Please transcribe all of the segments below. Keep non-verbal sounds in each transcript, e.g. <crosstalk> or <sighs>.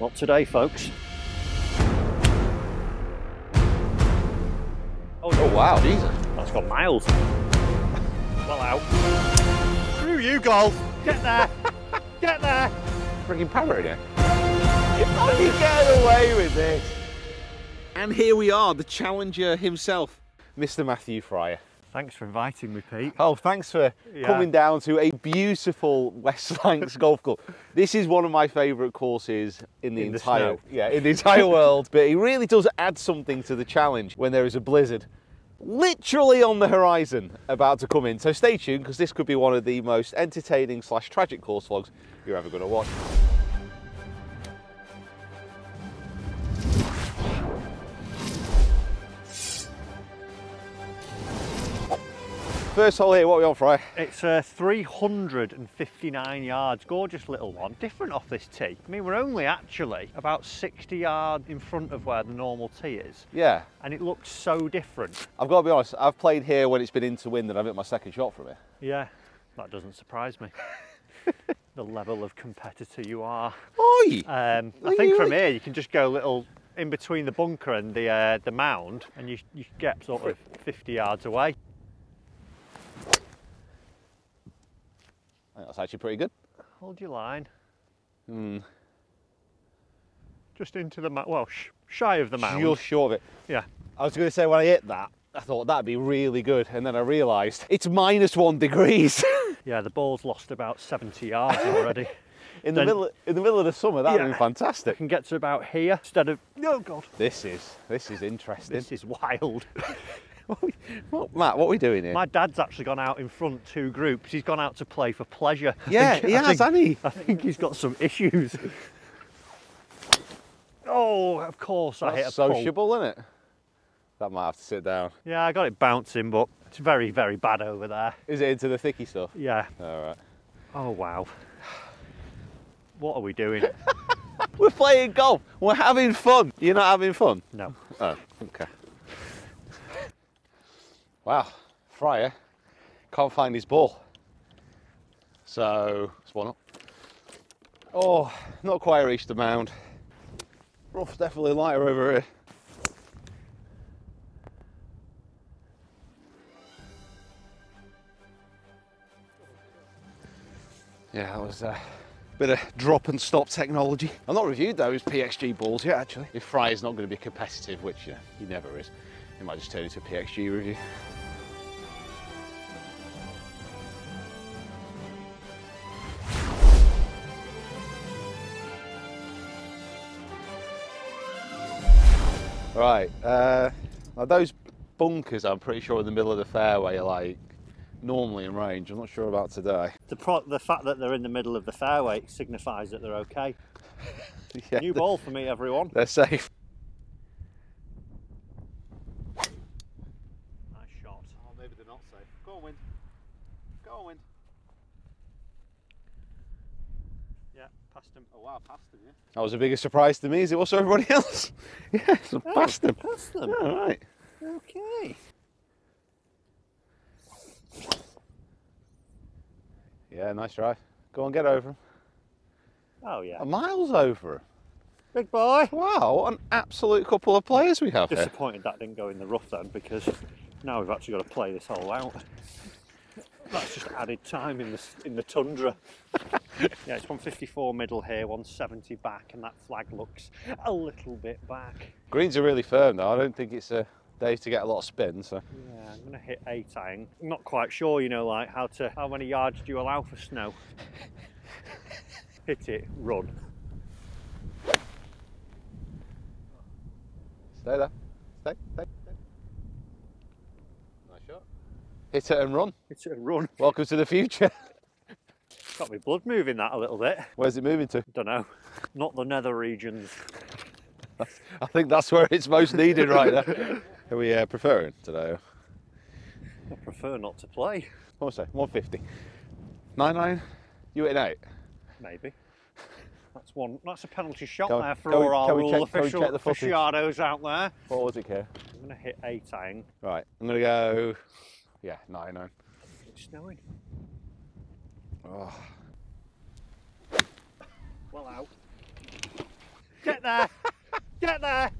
Not today, folks. Oh, Oh wow, Jesus. That's got miles. well out. Screw you, golf. Get there. <laughs> Get there. Freaking power again. How are you getting away with this? And here we are, the challenger himself, Mr. Matthew Fryer. Thanks for inviting me, Pete. Oh, thanks for Yeah. coming down to a beautiful <laughs> West Lancs golf club. This is one of my favourite courses in the In entire snow. yeah in the entire <laughs> world. But it really does add something to the challenge when there is a blizzard literally on the horizon about to come in. So stay tuned because this could be one of the most entertaining slash tragic course vlogs you're ever going to watch. First hole here, what are we on, Fry? It's uh, 359 yards, gorgeous little one. Different off this tee. I mean, we're only actually about 60 yards in front of where the normal tee is, Yeah, and it looks so different. I've got to be honest, I've played here when it's been into wind and I've hit my second shot from it. Yeah, that doesn't surprise me. <laughs> the level of competitor you are. Oi! Um, I think from here you can just go a little in between the bunker and the uh, the mound, and you you get sort of 50 yards away. I think That's actually pretty good. Hold your line. Hmm. Just into the. Well, sh- shy of the mound. Just short of it. Yeah. I was going to say when I hit that, I thought that'd be really good, and then I realised it's minus one degrees. <laughs> Yeah, the ball's lost about 70 yards already. <laughs> in the Then- middle in the middle of the summer, that'd Yeah. be fantastic. can get to about here instead of. Oh God, This is this is interesting. this is wild. <laughs> What, <laughs> we- what- Matt, what are we doing here? My dad's actually gone out in front two groups. He's gone out to play for pleasure. <laughs> Yeah, think- he I has, think- hasn't he? I think he's got some issues. <laughs> Oh, of course I hit a That's pole. sociable, isn't it? That might have to sit down. Yeah, I got it bouncing, but it's very, very bad over there. Is it into the thicky stuff? Yeah. All right. Oh wow. What are we doing? We're playing golf. We're having fun. You're not having fun. No. Oh, okay. Wow, Fryer can't find his ball. So, it's one up. Oh, not quite reached the mound. Rough's definitely lighter over here. Yeah, that was a bit of drop and stop technology. I've not reviewed those PXG balls yet, actually. If Fryer's not going to be competitive, which he never is, he might just turn into a PXG review. Right, uh, now those bunkers, I'm pretty sure in the middle of the fairway are like normally in range. I'm not sure about today. The, pro- the fact that they're in the middle of the fairway signifies that they're okay. <laughs> Yeah, New ball for me, everyone. They're safe. Nice shot. Oh, maybe they're not safe. Go on, wind. Go on, wind. Past him. Oh wow, past them, yeah. That was a bigger surprise to me as it was to everybody <laughs> else. yes, I passed them. Oh, past them. All right. Okay. Yeah, nice drive. Go on, get over 'em. Oh yeah. A miles over. Big boy. Wow, what an absolute couple of players we have here. Disappointed that didn't go in the rough then because now we've actually got to play this hole out. That's just added time in the in the tundra. <laughs> yeah, it's 154 middle here, 170 back, and that flag looks a little bit back. Greens are really firm though. I don't think it's a day to get a lot of spin. So Yeah, I'm gonna hit eight iron. I'm not quite sure, you know, like how to how many yards do you allow for snow? <laughs> hit it, run. stay there. Stay, stay, stay. Nice shot. Hit it and run. Hit it and run. <laughs> Welcome to the future. <laughs> Got my blood moving that a little bit. Where's it moving to? Don't know. Not the nether regions. <laughs> I think that's where it's most needed right now. Are we uh, preferring today? I prefer not to play. What was I say? 150. 9 9. You hit an 8. Maybe. That's one. That's a penalty shot Go- there for all our rule check- official check the aficionados out there. What was it, Keir? I'm gonna hit eight iron. Right, I'm going to go. Yeah, 9 9. It's snowing. Oh. Well out. Get there! <laughs> Get there!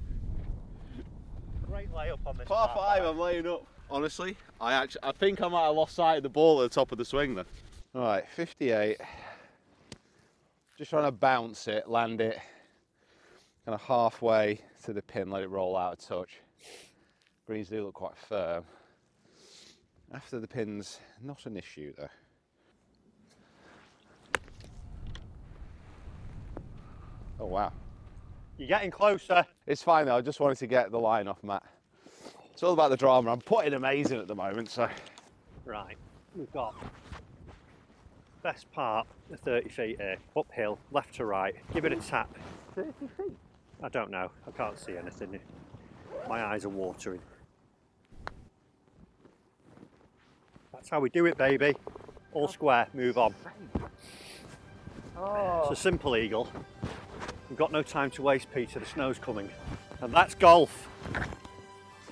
Great layup on this Par five, I'm laying up. Honestly, I actually, I think I might have lost sight of the ball at the top of the swing then. All right, 58. Just trying to bounce it, land it kind of halfway to the pin, let it roll out a touch. Greens do look quite firm. After the pin's not an issue though. Oh wow. You're getting closer. It's fine though, I just wanted to get the line off Matt. It's all about the drama. I'm putting amazing at the moment, so Right, we've got best part the 30 feet here. Uphill, left to right. Give it a tap. 30 feet? I don't know. I can't see anything. My eyes are watering. That's how we do it, baby. All square, move on. It's a simple eagle. We've got no time to waste, Peter. The snow's coming. And that's golf.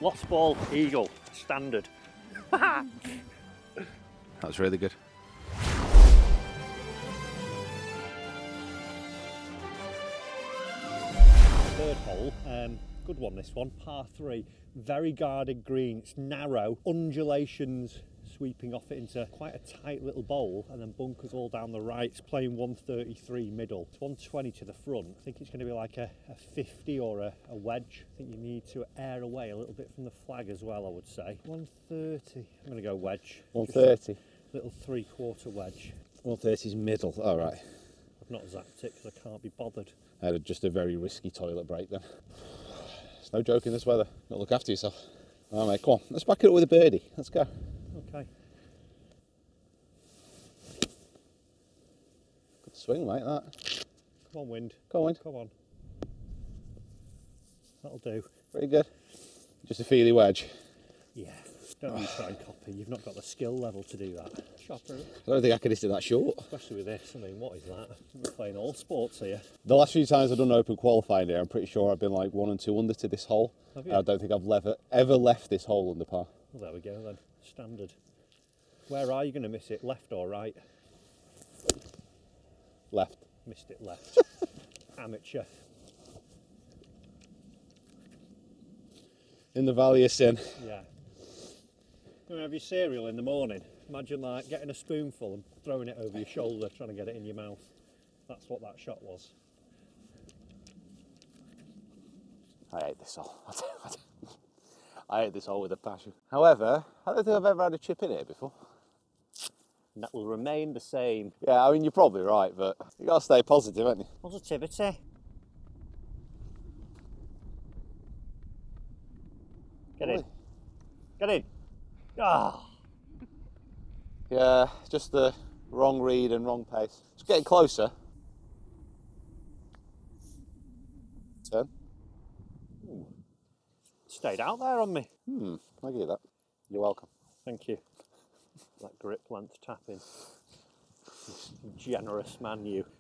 Lost ball, eagle, standard. <laughs> that's really good. Third hole, um, good one this one, par three, very guarded green, it's narrow, undulations sweeping off it into quite a tight little bowl and then bunkers all down the right. It's playing 133 middle. It's 120 to the front. I think it's going to be like a, a 50 or a, a, wedge. I think you need to air away a little bit from the flag as well, I would say. 130. I'm going to go wedge. 130. Little three quarter wedge. 130 is middle. All right. I've not zapped it because I can't be bothered. I had just a very risky toilet break then. It's no joke in this weather. Got look after yourself. All right, mate, come on. Let's back it up with a birdie. Let's go. Okay. Good swing, mate, that. Come on, wind. Come on, wind. Come on. That'll do. Very good. Just a feely wedge. Yeah. Don't you try and copy. You've not got the skill level to do that. Chopper. I don't think I could hit it that short. Especially with this. I mean, what is that? We're playing all sports here. The last few times I've done open qualifying here, I'm pretty sure I've been like one and two under to this hole. Have you? I don't think I've ever, ever left this hole under par. Well, there we go then. Standard. Where are you going to miss it? Left or right? Left. Missed it left. <laughs> Amateur. In the Valley of Sin. Yeah. You have your cereal in the morning? Imagine like getting a spoonful and throwing it over your shoulder, trying to get it in your mouth. That's what that shot was. I hate this hole. <laughs> I hate this hole with a passion. However, I don't think I've ever had a chip in here before. And that will remain the same. Yeah, I mean, you're probably right, but you gotta stay positive, haven't you? Positivity. Get in. Get in. Ah. Yeah, just the wrong read and wrong pace. It's getting closer. Turn. Stayed out there on me. Hmm, I get that. You're welcome. Thank you. That grip length tapping. Generous man, you. <laughs>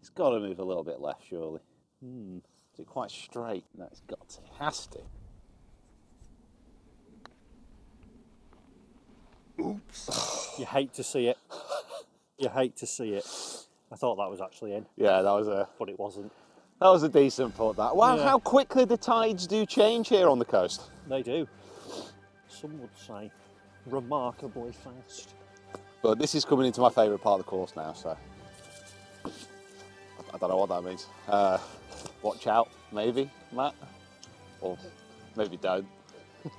It's got to move a little bit left, surely. Hmm. Is it quite straight? No, it's got to. It has to. Oops. <sighs> You hate to see it. You hate to see it. I thought that was actually in, Yeah, that was a but it wasn't. That was a decent putt. That. Wow, Yeah. how quickly the tides do change here on the coast. They do. Some would say remarkably fast. But this is coming into my favourite part of the course now, so I- don't know what that means. Uh, watch out, maybe, Matt, or maybe don't. <laughs>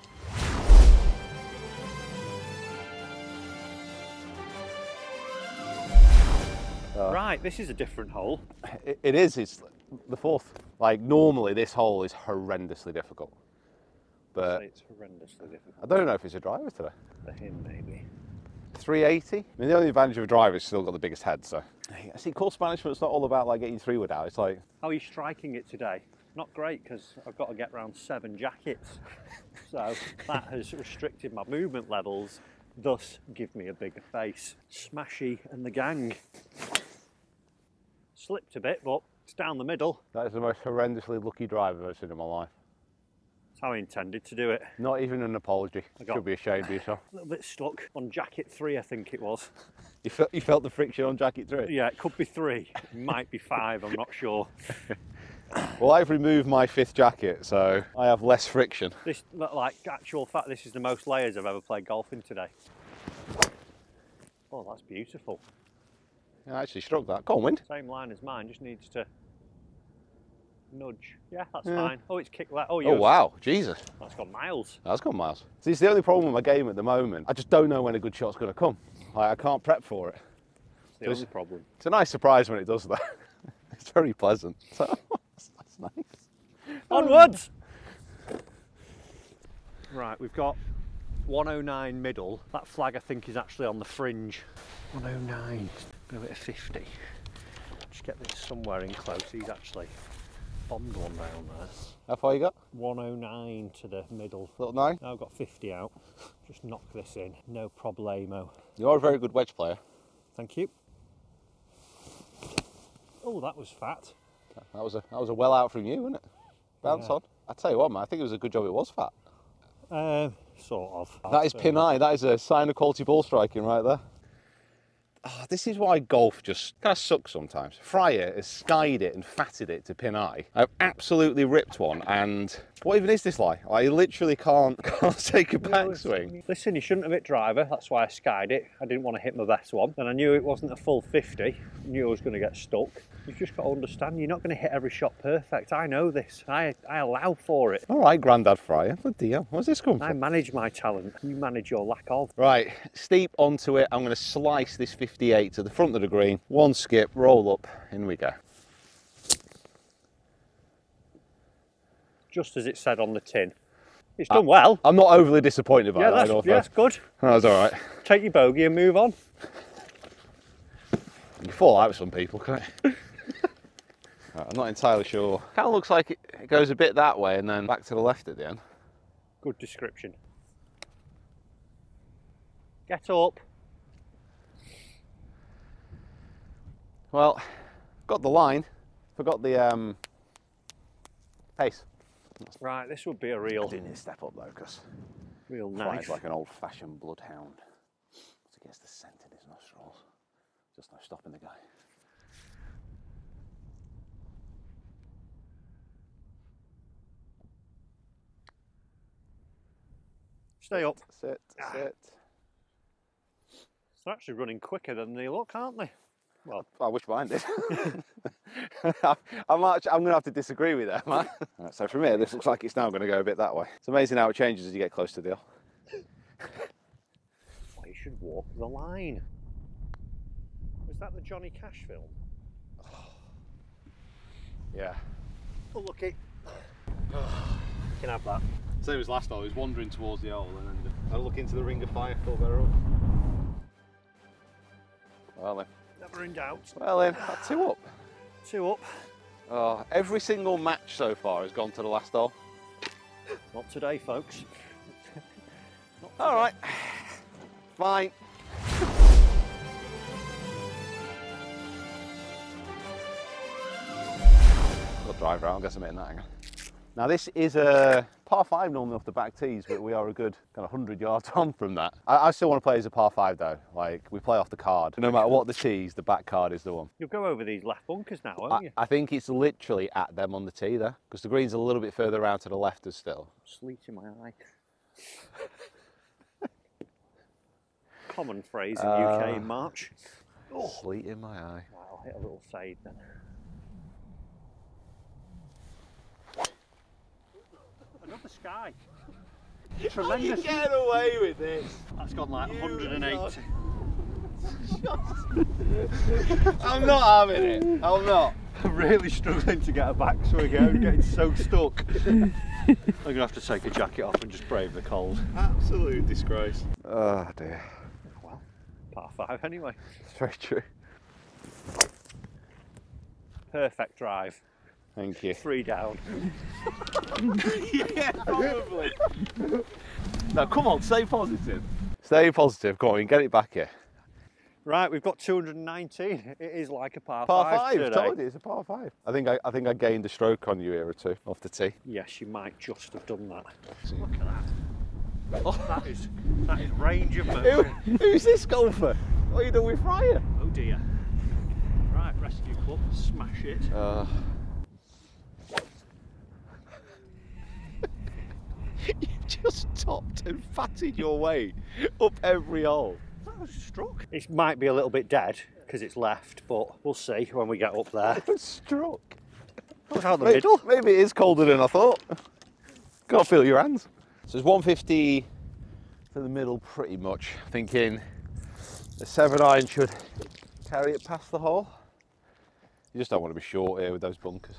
Right, this is a different hole. It, it is. It's the fourth. Like normally, this hole is horrendously difficult, but It's horrendously difficult I don't know if it's a driver today. for him, maybe. 380. I mean, the only advantage of a driver is still got the biggest head. So, I see, course management's not all about like getting three wood out. It's like oh, How are you striking it today? Not great because I've got to get round seven jackets. <laughs> so that has restricted my movement levels, thus give me a bigger face. Smashy and the gang. Slipped a bit, but it's down the middle. that is the most horrendously lucky drive I've ever seen in my life. That's how I intended to do it. Not even an apology. got- Should be ashamed of yourself. <laughs> A little bit stuck on jacket three, I think it was. You felt, you felt the friction on jacket three? Yeah, it could be three, it might be five, I'm not sure. <laughs> <coughs> Well, I've removed my fifth jacket, so I have less friction. This, like, actual fact, this is the most layers I've ever played golf in today. Oh, that's beautiful. I actually struck that. Go on, wind. Same line as mine, just needs to nudge. Yeah, that's Yeah. fine. Oh, it's kicked left. Oh, Oh, wow. Jesus. That's got miles. That's gone miles. See, it's the only problem with my game at the moment. I just don't know when a good shot's going to come. Like, I can't prep for it. It's the only problem. It's a nice surprise when it does that. <laughs> it's very pleasant. So, <laughs> that's nice. Onwards! Right, we've got 109 middle. That flag I think is actually on the fringe. 109. Go at 50. Just get this somewhere in close. He's actually bombed one down there. How far you got? 109 to the middle. Little nine? Now I've got 50 out. Just knock this in. No problemo. You are a very good wedge player. Thank you. Oh, that was fat. That was a that was a well out from you, wasn't it? Bounce Yeah. on. I tell you what, man. I think it was a good job. It was fat. Uh, sort of. That is uh, pin eye. That is a sign of quality ball striking right there. Ah, this is why golf just kind of sucks sometimes. Fryer has skied it and fatted it to pin eye. I've absolutely ripped one, and what even is this like? I literally can't <laughs> can't take a backswing. Listen, you shouldn't have hit driver. That's why I skied it. I didn't want to hit my best one. And I knew it wasn't a full 50. I knew I was going to get stuck. You've just got to understand you're not going to hit every shot perfect. I know this. I, I allow for it. All right, Grandad Fryer. Bloody hell, where's this come I manage my talent. You manage your lack of. Right, steep onto it. I'm going to slice this 58 to the front of the green. One skip, roll up, in we go. Just as it said on the tin. It's done well. I'm not overly disappointed by Yeah, that. that's, yeah, that's good. That was all right. Take your bogey and move on. You fall out with some people, can't you? <laughs> Right, I'm not entirely sure. Kind of looks like it, it goes a bit that way and then back to the left at the end. Good description. Get up. Well, got the line, forgot the um, pace. Right, this would be a real, Didn't need to step up though, because real flies knife. like an old-fashioned bloodhound. Once he gets the scent in his nostrils, just no stopping the guy. Stay up. Sit, Ah. sit. They're actually running quicker than they look, aren't they? Well, I wish mine did. <laughs> I'm, actually, I'm going to have to disagree with that, man. Right, so from here, this looks like it's now going to go a bit that way. It's amazing how it changes as you get close to the hill. <laughs> well, you should walk the line. Was that the Johnny Cash film? <sighs> Yeah. Oh, look it. You <sighs> can have that. Same as last time, I was wandering towards the hole and then I look into the ring of fire, feel better up. Well then, Never in doubt. well then, uh, two up. Two up. Oh, every single match so far has gone to the last hole. Not today, folks. All right, fine. Got driver out, I guess I'm hitting that. Hang. Now this is a par five normally off the back tees, but we are a good kind of hundred yards <laughs> on from that. I, I still want to play as a par five though. Like we play off the card. No matter what the tees, the back card is the one. You'll go over these left bunkers now, won't I, you? I think it's literally at them on the tee there, because the green's a little bit further out to the left as still. Sleet in my eye. <laughs> Common phrase in Uh, UK in March. Oh. Sleet in my eye. I'll hit a little fade then. Another sky. Tremendous. Get away with this. That's gone like You 108. lot. <laughs> I'm not having it. I'm not. I'm really struggling to get a backswing out, I'm getting so stuck. <laughs> I'm gonna have to take a jacket off and just brave the cold. Absolute disgrace. Oh dear. Well, par five anyway. It's very true. Perfect drive. Thank you. Three down. <laughs> yeah, probably. now come on, stay positive. Stay positive. Go on, get it back here. Right, we've got 219. It is like a par, Par five, five, today. told you, it's a par five. I think I, I think I gained a stroke on you here or two off the tee. Yes, you might just have done that. Look at that. Oh, that is that is range of Who, who's this golfer? What are you doing with Fryer? Oh dear. Right, rescue club, smash it. Uh, <laughs> you just topped and fatted your way up every hole. That was struck. It might be a little bit dead because it's left, but we'll see when we get up there. <laughs> Struck. Was out the Maybe, middle. maybe it is colder than I thought. Can't feel your hands. So it's 150 to the middle pretty much. Thinking the 7 iron should carry it past the hole. You just don't want to be short here with those bunkers.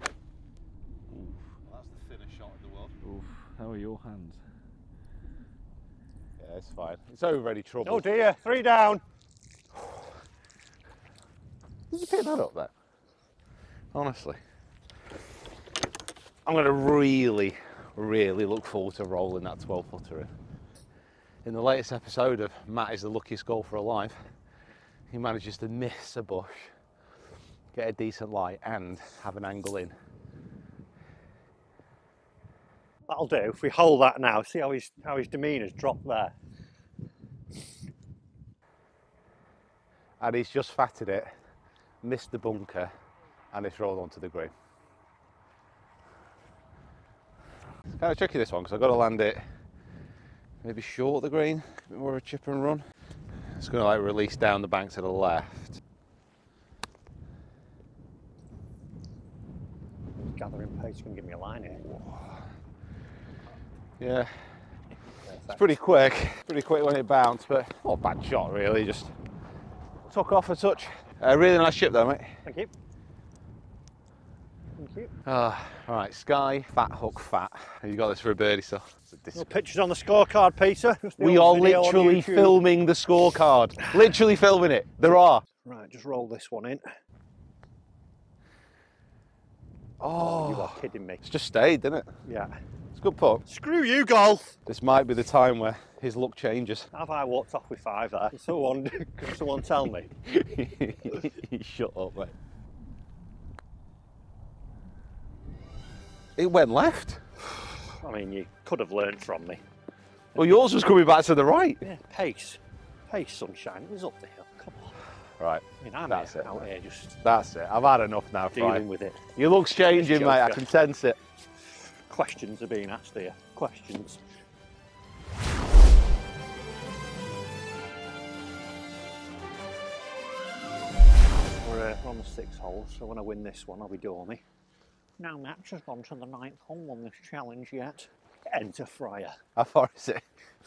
That's the thinnest shot in the world. Oof, how are your hands? Yeah, it's fine. It's over any trouble. Oh dear, three down. Did you pick that up there? Honestly. I'm going to really, really look forward to rolling that 12 footer in. In the latest episode of Matt is the luckiest golfer alive, he manages to miss a bush, get a decent light, and have an angle in. That'll do. If we hold that now, see how his how his demeanour's dropped there. And he's just fatted it, missed the bunker, and it's rolled onto the green. It's kind of tricky this one because I've got to land it maybe short of the green, a bit more of a chip and run. It's going to like release down the bank to the left. Gathering pace, going to give me a line here. Yeah, it's pretty quick, pretty quick when it bounced, but not a bad shot really, just took off a touch. Uh, really nice chip though, mate. Thank you. Thank you. Ah, all right, Sky, fat hook, fat. You got this for a birdie, so. A pictures on the scorecard, Peter. We are old video on literally filming the scorecard. literally filming it. There are. Right, just roll this one in. Oh, You are kidding me. it's just stayed, didn't it? Yeah. Good putt. Screw you, golf. This might be the time where his luck changes. Have I walked off with five there? Can someone, can someone tell me? <laughs> Shut up, mate. It went left. I mean, you could have learned from me. Well, yours was coming back to the right. Yeah, pace. Pace, sunshine. It was up the hill. Come on. Right, I mean, I'm That's here, it, out mate. here just that's it. I've had enough now, Fry. dealing with it. Your luck's changing, mate. I can sense it. Questions are being asked here. Questions. We're, uh, we're on the sixth hole, so when I win this one, I'll be dormy. Now Matt's just gone to the ninth hole on this challenge yet. Enter Fryer. How far is it?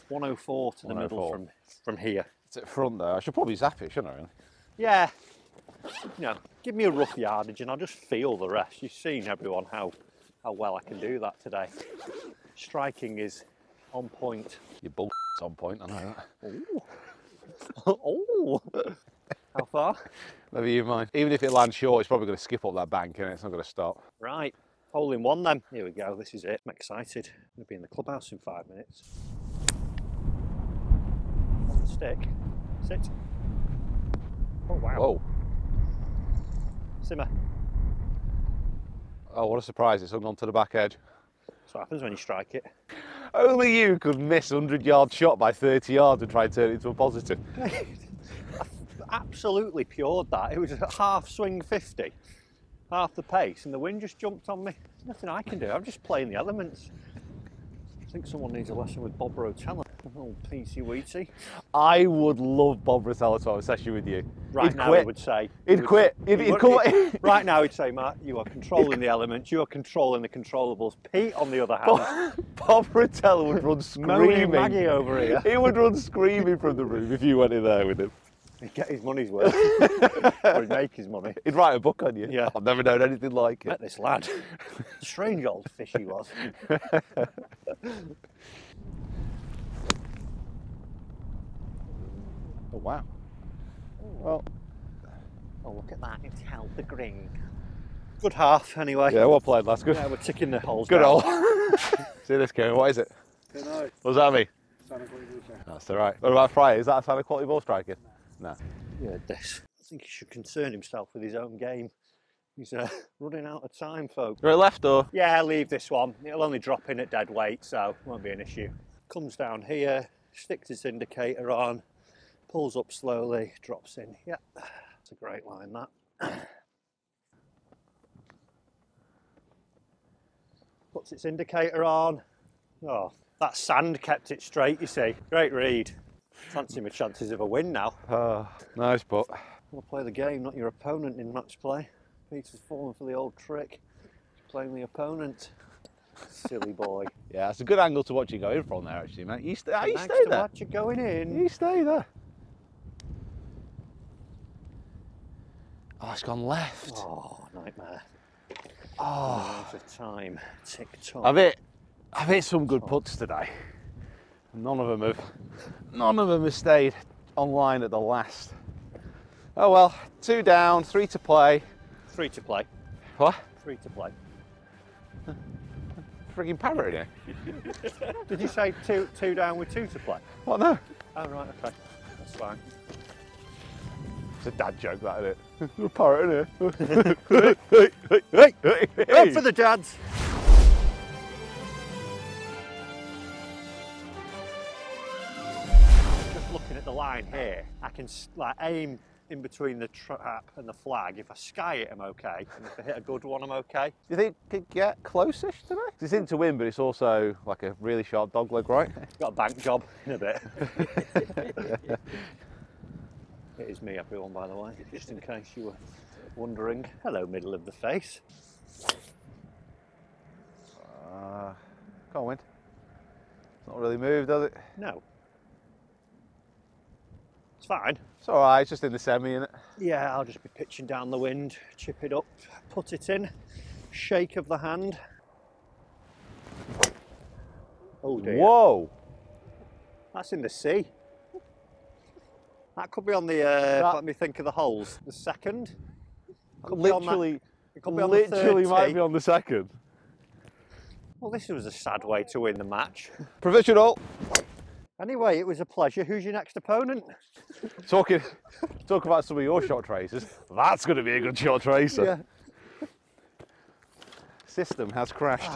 104 to the middle 104. from from here. It's at front though. I should probably zap it, shouldn't I? Really? Yeah. You know, give me a rough yardage and I'll just feel the rest. You've seen everyone how how well I can do that today. Striking is on point. Your bull <laughs> on point. I know that. Oh. <laughs> How far? Never you mind. Even if it lands short, it's probably going to skip up that bank, and it's not going to stop. Right. Hole in one then. Here we go. This is it. I'm excited. I'm going to be in the clubhouse in five minutes. On the stick. Sit. Oh wow. Whoa! Simmer. Oh, what a surprise! It's hung on to the back edge. That's what happens when you strike it. Only you could miss a 100 yard shot by 30 yards and try and turn it into a positive. <laughs> absolutely pured that. It was a half swing 50, half the pace, and the wind just jumped on me. There's nothing I can do. I'm just playing the elements. I think someone needs a lesson with Bob Rotella. Oh, peacey weetsy. I would love Bob Rotella to have a session with you. Right He'd now, quit. he would say. He'd quit. say- He'd- he he'd he- right now, he'd say, Matt, you are controlling the elements. You are controlling the controllables. Pete, on the other hand, Bob Rotella would run <laughs> screaming. Maggie over here. He would run screaming from the room if you went in there with him. He'd get his money's worth. <laughs> or he'd make his money. He'd write a book on you. Yeah. I've never known anything like it. Met this lad. <laughs> Strange old fish he was. Oh, wow. Well, Oh, look at that. It's held the green. Good half, anyway. yeah, well played, lads. Good. Yeah, we're ticking the holes Good down. hole. <laughs> See this going. What is it? Good night. What's that mean? sign of quality ball striker. That's all right. What about Fry? Is that a sign of quality ball striking? No. You heard this. I think he should concern himself with his own game. He's uh, <laughs> running out of time, folks. Right left or? Yeah, leave this one. It'll only drop in at dead weight, so won't be an issue. Comes down here, sticks its indicator on, pulls up slowly, drops in. Yeah, it's a great line that. <coughs> Puts its indicator on. Oh, that sand kept it straight, you see. Great read. Fancy my chances of a win now. Uh, nice putt. We'll play the game, not your opponent in match play. Peter's fallen for the old trick. He's playing the opponent. Silly boy. <laughs> Yeah, it's a good angle to watch you go in from there, actually, mate. You, st- you stay to there. watch you going in. You stay there. Oh, it's gone left. Oh, nightmare. Oh, There's the time. Tick tock. I've hit, I've hit some good putts today. None of them have, none of them have stayed online at the last. Oh well, two down, three to play. Three to play. What? Three to play. Frigging parrot here. Did you say two two down with two to play? What no? Oh right, okay. That's fine. It's a dad joke, that isn't it? <laughs> There's a parrot in here. hey, hey, hey, hey, hey, Up for the dads. Just looking at the line here, I can like aim in between the trap and the flag. If I sky it, I'm okay. And if I hit a good one, I'm okay. Do you think it could get close-ish today? It's in to win, but it's also like a really sharp dog leg, right? Got a bank job in a bit. <laughs> it is me, everyone, by the way, just in case you were wondering. Hello, middle of the face. Uh, can't win. It's not really moved, does it? No. It's fine. It's all right. It's just in the semi, innit? Yeah, I'll just be pitching down the wind, chip it up, put it in, shake of the hand. Oh dear. Whoa! That's in the sea. That could be on the, uh, That- let me think of the holes. The second? Could be that- Literally, it could be on the literally might tee. be on the second. Well, this was a sad way to win the match. Provisional. Anyway, it was a pleasure. Who's your next opponent? Talking, talk about some of your shot tracers. That's going to be a good shot tracer. System has crashed.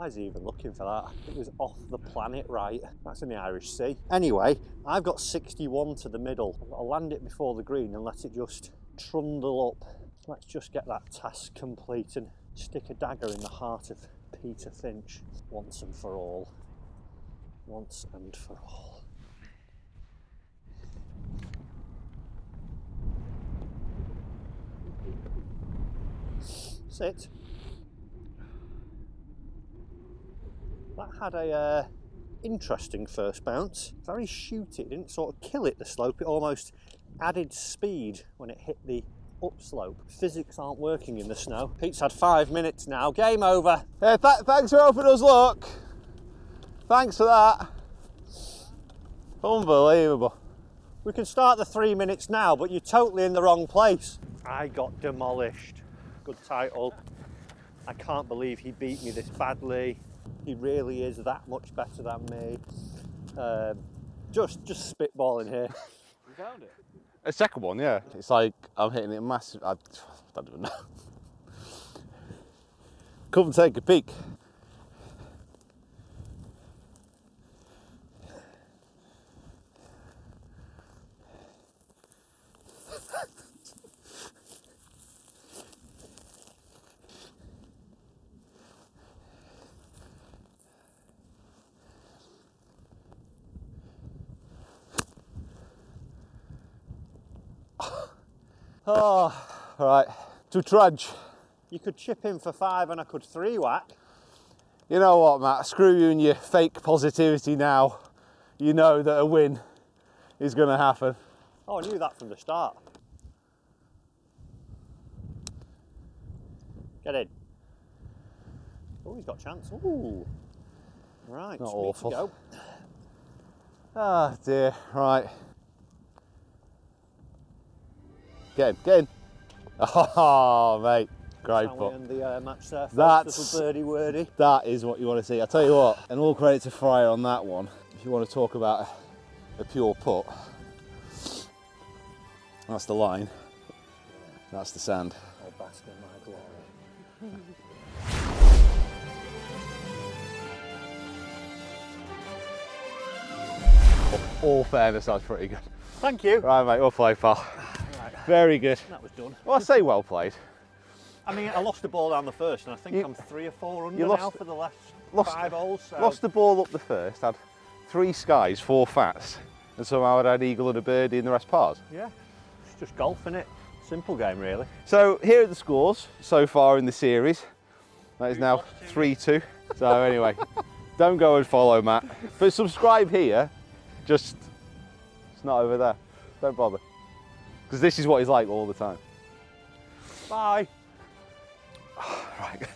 Why is he even looking for that? It was off the planet, right? That's in the Irish Sea. Anyway, I've got 61 to the middle. I've got to land it before the green and let it just trundle up. Let's just get that task complete and stick a dagger in the heart of Peter Finch once and for all. Once and for all. Sit. That had a uh, interesting first bounce. Very shooty. It didn't sort of kill it the slope. It almost added speed when it hit the upslope. Physics aren't working in the snow. Pete's had five minutes now. Game over. Hey, th- thanks for helping us look. Thanks for that. Unbelievable. We can start the three minutes now, but you're totally in the wrong place. I got demolished. Good title. I can't believe he beat me this badly. He really is that much better than me. Um, just, just spitballing here. <laughs> You found it? A second one, yeah. It's like I'm hitting it massive. I, I don't even know. <laughs> Come and take a peek. Oh, right. To trudge. You could chip in for five and I could three whack. You know what, Matt? Screw you and your fake positivity now. You know that a win is going to happen. Oh, I knew that from the start. Get in. Oh, he's got a chance. Ooh. Right, Not awful. Ah, dear. Right. Get in, get in. Oh, mate. Great How we putt. end the uh, match there. That's- little birdie wordy. That is what you want to see. I tell you what, and all credit to Fryer on that one. If you want to talk about a, a pure putt, that's the line. That's the sand. I'll bask in my glory. All fairness, that's pretty good. Thank you. Right, mate, well played, pal. Very good. that was done. Well, I say well played. I mean, I lost the ball down the first, and I think You- I'm three or four under lost- now for the last lost- five holes. So Lost the ball up the first, had three skies, four fats, and somehow I'd had eagle and a birdie and the rest pars. Yeah, it's just golf, is it? Simple game, really. So here are the scores so far in the series. That is Who's now lost two? 3-2. So anyway, don't go and follow Matt. But subscribe here, just, it's not over there. Don't bother. Because this is what he's like all the time. Bye. <sighs> Right.